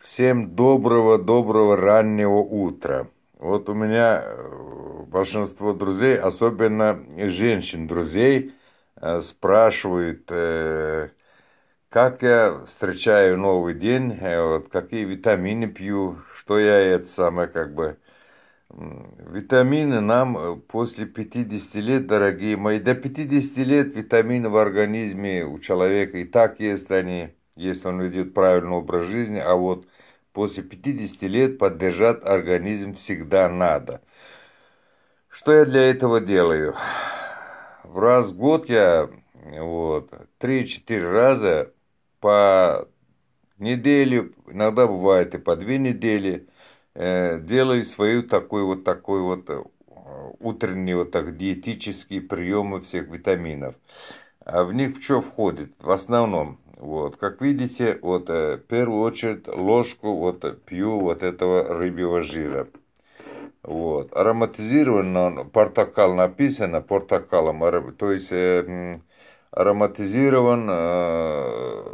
Всем доброго-доброго раннего утра. Вот у меня э, большинство друзей, особенно женщин-друзей, э, спрашивают, э, как я встречаю новый день, вот, какие витамины пью, что я это самое как бы... Витамины нам после 50 лет, дорогие мои, до 50 лет витамины в организме у человека и так есть они если он ведет правильный образ жизни, а вот после 50 лет поддержать организм всегда надо. Что я для этого делаю? В раз в год я вот, 3-4 раза по неделе, иногда бывает и по две недели, э, делаю свою такой вот такой вот э, утренние вот так диетические приемы всех витаминов. А в них что входит? В основном вот, как видите, вот э, в первую очередь ложку вот пью вот этого рыбьего жира. Вот, ароматизирован портокал написано портокалом, то есть э, ароматизирован э,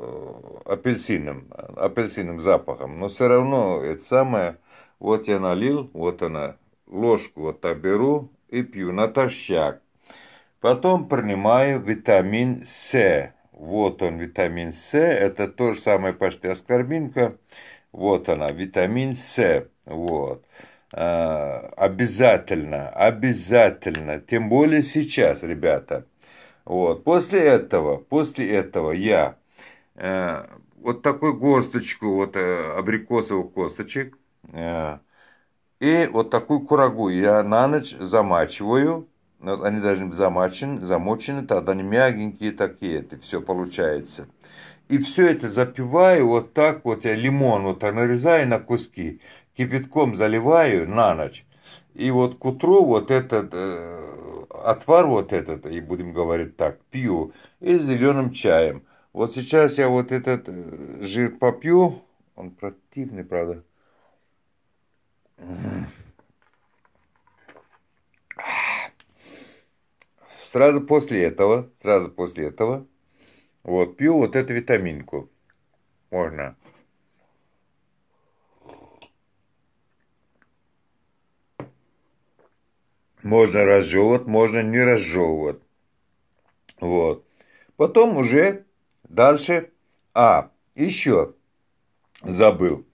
апельсином, апельсиновым запахом. Но все равно это самое, вот я налил, вот она, ложку вот так беру и пью натощак. Потом принимаю витамин С. Вот он, витамин С. Это то же самое почти аскорбинка. Вот она, витамин С. Вот. А, обязательно, обязательно. Тем более сейчас, ребята. Вот. После этого, после этого я э, вот такую горсточку вот э, абрикосовых косточек э, и вот такую курагу я на ночь замачиваю они должны быть замочены, замочены, тогда они мягенькие такие, это все получается. И все это запиваю вот так вот, я лимон вот нарезаю на куски, кипятком заливаю на ночь. И вот к утру вот этот э, отвар вот этот, и будем говорить так, пью, и с зеленым чаем. Вот сейчас я вот этот э, жир попью, он противный, правда. Сразу после этого, сразу после этого, вот, пью вот эту витаминку. Можно. Можно разжевывать, можно не разжевывать. Вот. Потом уже дальше. А, еще забыл.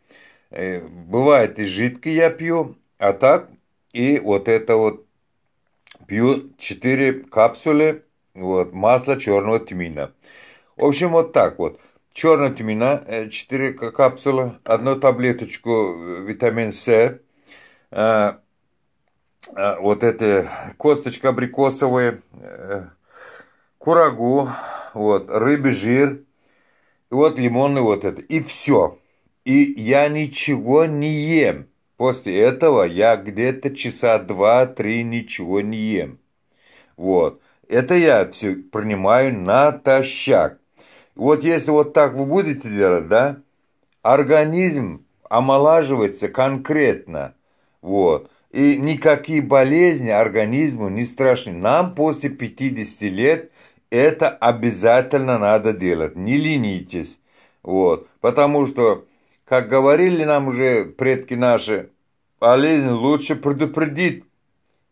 Э, бывает и жидкий я пью, а так и вот это вот пью 4 капсулы вот, масла черного тмина. В общем, вот так вот. Черного тмина, 4 э, капсулы, одну таблеточку э, витамин С, э, вот эта косточка абрикосовая, курагу, вот, рыбий жир, вот лимонный вот это, и все. И я ничего не ем. После этого я где-то часа два-три ничего не ем. Вот. Это я все принимаю натощак. Вот если вот так вы будете делать, да, организм омолаживается конкретно. Вот. И никакие болезни организму не страшны. Нам после 50 лет это обязательно надо делать. Не ленитесь. Вот. Потому что как говорили нам уже предки наши, болезнь лучше предупредить.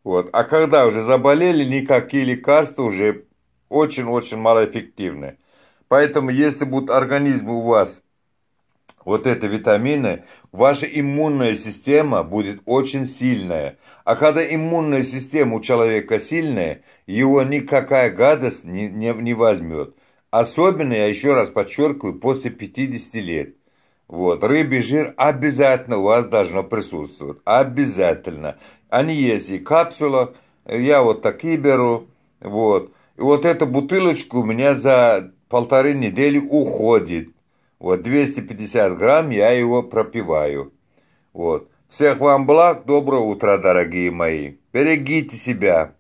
Вот. А когда уже заболели, никакие лекарства уже очень-очень малоэффективны. Поэтому, если будет организм у вас вот это витамины, ваша иммунная система будет очень сильная. А когда иммунная система у человека сильная, его никакая гадость не, не, не возьмет. Особенно, я еще раз подчеркиваю, после 50 лет. Вот, рыбий жир обязательно у вас должно присутствовать. Обязательно. Они есть и в капсулах. Я вот такие беру. Вот. И вот эта бутылочка у меня за полторы недели уходит. Вот, 250 грамм я его пропиваю. Вот. Всех вам благ, доброе утро, дорогие мои. Берегите себя.